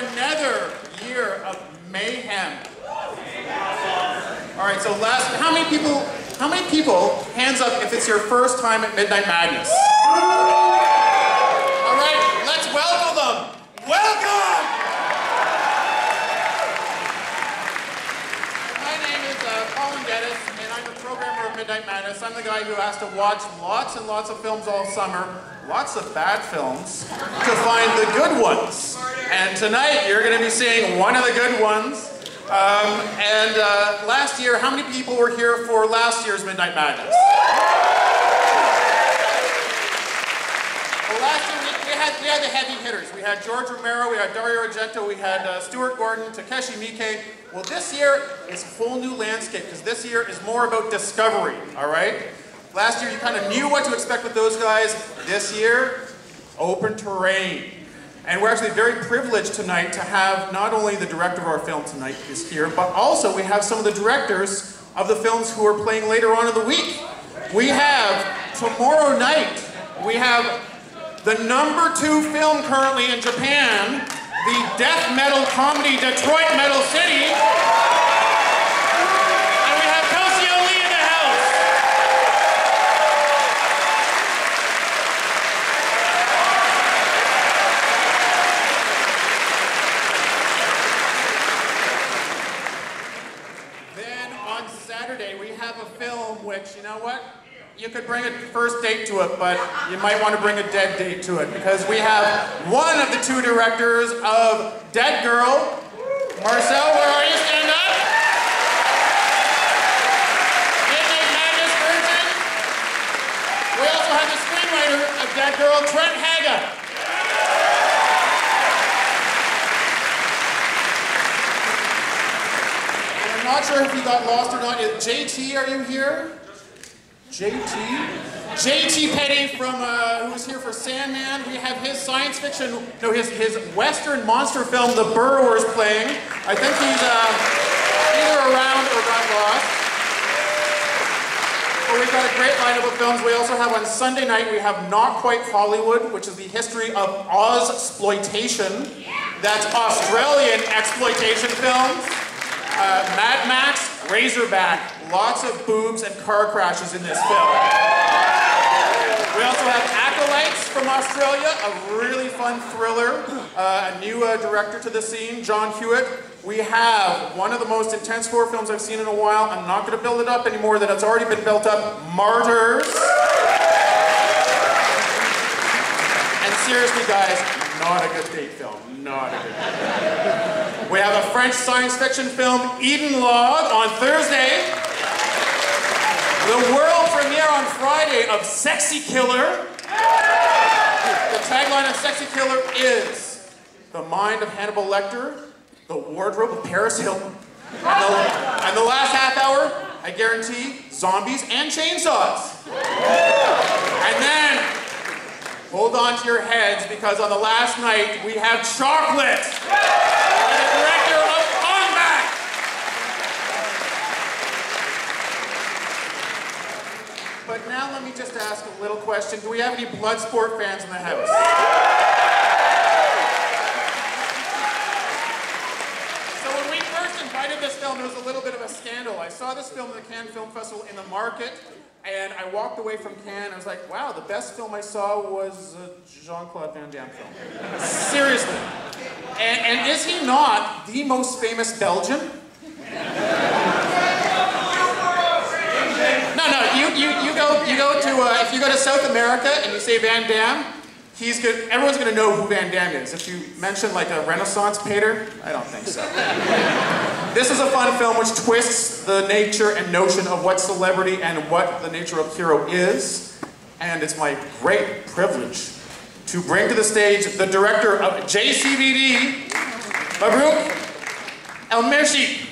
another year of mayhem. All right, so last, how many people, how many people, hands up if it's your first time at Midnight Madness? All right, let's welcome them. Welcome! My name is uh, Colin Geddes, and I'm the programmer of Midnight Madness. I'm the guy who has to watch lots and lots of films all summer, lots of bad films, to find the good ones. And tonight, you're going to be seeing one of the good ones. Um, and uh, last year, how many people were here for last year's Midnight Madness? Well, last year we, we had we had the heavy hitters. We had George Romero, we had Dario Argento, we had uh, Stuart Gordon, Takashi Miike. Well, this year is a full new landscape because this year is more about discovery. All right. Last year you kind of knew what to expect with those guys. This year, open terrain. And we're actually very privileged tonight to have not only the director of our film tonight is here, but also we have some of the directors of the films who are playing later on in the week. We have tomorrow night, we have the number two film currently in Japan, the death metal comedy Detroit Metal City. And we have Kelsey O'Lee in the house. Then on Saturday, we have a film which, you know what? You could bring a first date to it, but you might want to bring a dead date to it because we have one of the two directors of Dead Girl. Marcel, where are you? Stand up. Midnight Madness Virgin. We also have the screenwriter of Dead Girl, Trent Haaga. And I'm not sure if you got lost or not. JT, are you here? JT? JT Petty from, uh, here for Sandman. We have his science fiction, no, his, his Western monster film, The Burrowers, playing. I think he's uh, either around or got lost. But we've got a great lineup of films. We also have on Sunday night, we have Not Quite Hollywood, which is the history of Oz exploitation. That's Australian exploitation films. Uh, Mad Max, Razorback, lots of boobs and car crashes in this film. We also have Acolytes from Australia, a really fun thriller, uh, a new uh, director to the scene, Jon Hewitt. We have one of the most intense horror films I've seen in a while. I'm not going to build it up anymore, that it's already been built up. Martyrs. And seriously, guys, not a good date film. Not a good date film. We have a French science fiction film, Eden Log, on Thursday. The world premiere on Friday of Sexy Killer. The tagline of Sexy Killer is The Mind of Hannibal Lecter, The Wardrobe of Paris Hilton. And the, and the last half hour, I guarantee, zombies and chainsaws. And then Hold on to your heads because on the last night we have chocolate by the director of Combat. But now let me just ask a little question. Do we have any Bloodsport fans in the house? So when we first invited this film, there was a little bit of a scandal. I saw this film at the Cannes Film Festival in the market, and I walked away from Cannes. I was like, wow, the best film I saw was a Jean-Claude Van Damme film. Seriously. And, and is he not the most famous Belgian? No, no, you, you, you go, you go to, uh, if you go to South America and you say Van Damme, he's good, everyone's gonna know who Van Damme is. If you mention like a Renaissance painter, I don't think so. This is a fun film which twists the nature and notion of what celebrity and what the nature of hero is. And it's my great privilege to bring to the stage the director of JCVD, Mabrouk El Mechri.